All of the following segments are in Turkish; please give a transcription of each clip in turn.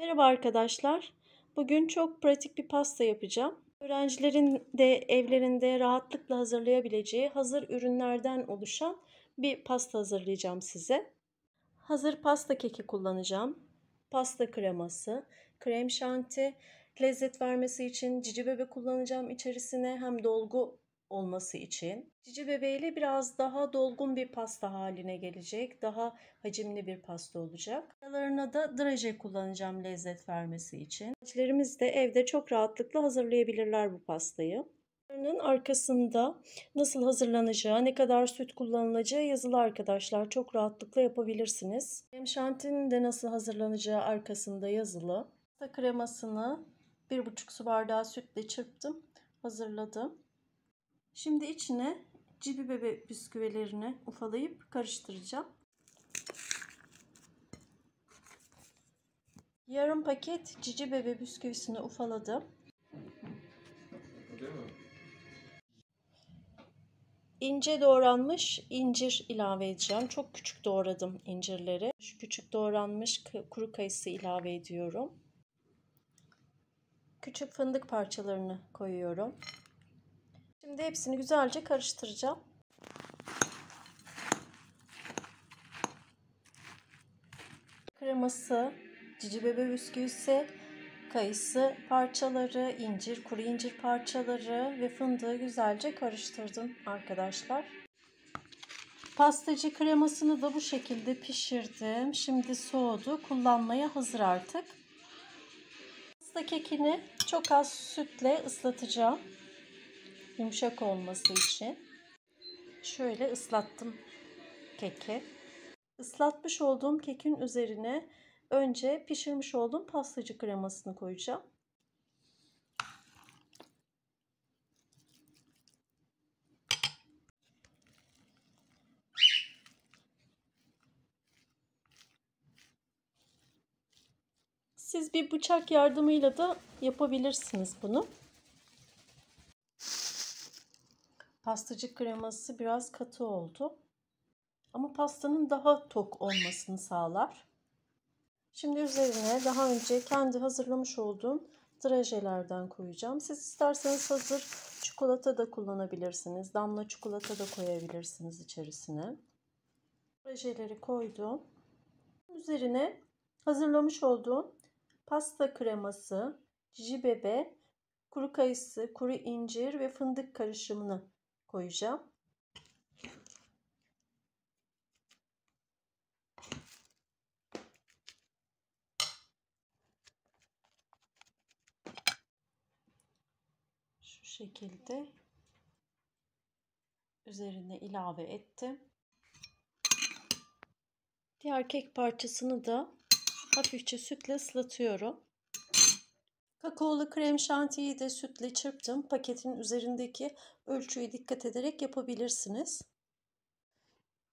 Merhaba arkadaşlar. Bugün çok pratik bir pasta yapacağım. Öğrencilerin de evlerinde rahatlıkla hazırlayabileceği hazır ürünlerden oluşan bir pasta hazırlayacağım size. Hazır pasta keki kullanacağım. Pasta kreması, krem şanti, lezzet vermesi için cici bebe kullanacağım içerisine hem dolgu olması için. Cici bebeğiyle biraz daha dolgun bir pasta haline gelecek. Daha hacimli bir pasta olacak. Aralarına da draje kullanacağım lezzet vermesi için. Öğrencilerimiz de evde çok rahatlıkla hazırlayabilirler bu pastayı. Bunların arkasında nasıl hazırlanacağı, ne kadar süt kullanılacağı yazılı arkadaşlar. Çok rahatlıkla yapabilirsiniz. Krem şantinin de nasıl hazırlanacağı arkasında yazılı. Pasta kremasını 1,5 su bardağı sütle çırptım. Hazırladım. Şimdi içine cibi bebe bisküvilerini ufalayıp karıştıracağım. Yarım paket cici bebe bisküvisini ufaladım. İnce doğranmış incir ilave edeceğim. Çok küçük doğradım incirleri. Şu küçük doğranmış kuru kayısı ilave ediyorum. Küçük fındık parçalarını koyuyorum. Şimdi hepsini güzelce karıştıracağım. Kreması, cici bebe bisküvisi, kayısı parçaları, incir, kuru incir parçaları ve fındığı güzelce karıştırdım arkadaşlar. Pastacı kremasını da bu şekilde pişirdim. Şimdi soğudu. Kullanmaya hazır artık. Pasta kekini çok az sütle ıslatacağım yumuşak olması için şöyle ıslattım keki. Islatmış olduğum kekin üzerine önce pişirmiş olduğum pastacı kremasını koyacağım. Siz bir bıçak yardımıyla da yapabilirsiniz bunu. Pastacı kreması biraz katı oldu. Ama pastanın daha tok olmasını sağlar. Şimdi üzerine daha önce kendi hazırlamış olduğum drajelerden koyacağım. Siz isterseniz hazır çikolata da kullanabilirsiniz. Damla çikolata da koyabilirsiniz içerisine. Drajeleri koydum. Üzerine hazırlamış olduğum pasta kreması, cici bebe, kuru kayısı, kuru incir ve fındık karışımını koyacağım. Şu şekilde üzerine ilave ettim. Diğer kek parçasını da hafifçe sütle ıslatıyorum. Kakaolu krem şantiyi de sütle çırptım. Paketin üzerindeki ölçüye dikkat ederek yapabilirsiniz.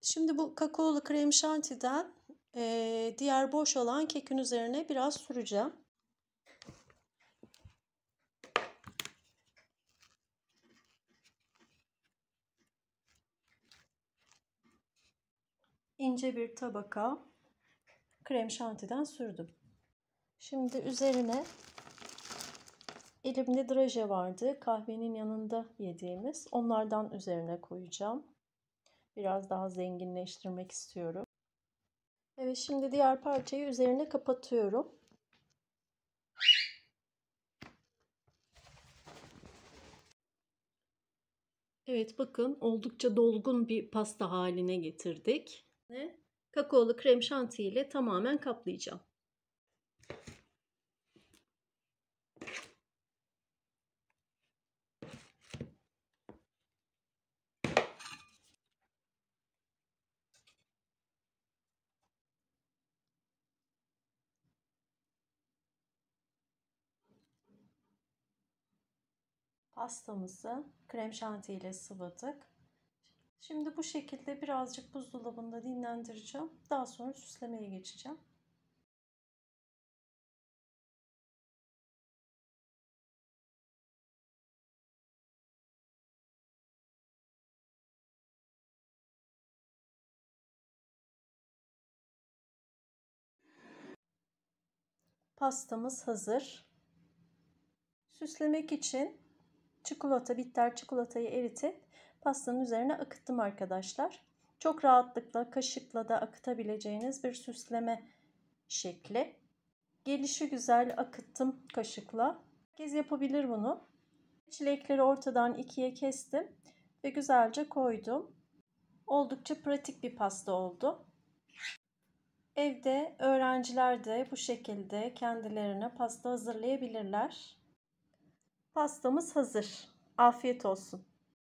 Şimdi bu kakaolu krem şantiden e, diğer boş olan kekin üzerine biraz süreceğim. ince bir tabaka krem şantiden sürdüm. Şimdi üzerine Elimde draje vardı. Kahvenin yanında yediğimiz. Onlardan üzerine koyacağım. Biraz daha zenginleştirmek istiyorum. Evet şimdi diğer parçayı üzerine kapatıyorum. Evet bakın oldukça dolgun bir pasta haline getirdik. Kakaolu krem şanti ile tamamen kaplayacağım. Pastamızı krem şanti ile sıvadık. Şimdi bu şekilde birazcık buzdolabında dinlendireceğim. Daha sonra süslemeye geçeceğim. Pastamız hazır. Süslemek için çikolata, bitter çikolatayı eritip pastanın üzerine akıttım arkadaşlar. Çok rahatlıkla kaşıkla da akıtabileceğiniz bir süsleme şekli. Gelişi güzel akıttım kaşıkla. Herkes yapabilir bunu. Çilekleri ortadan ikiye kestim ve güzelce koydum. Oldukça pratik bir pasta oldu. Evde öğrenciler de bu şekilde kendilerine pasta hazırlayabilirler. Pastamız hazır. Afiyet olsun.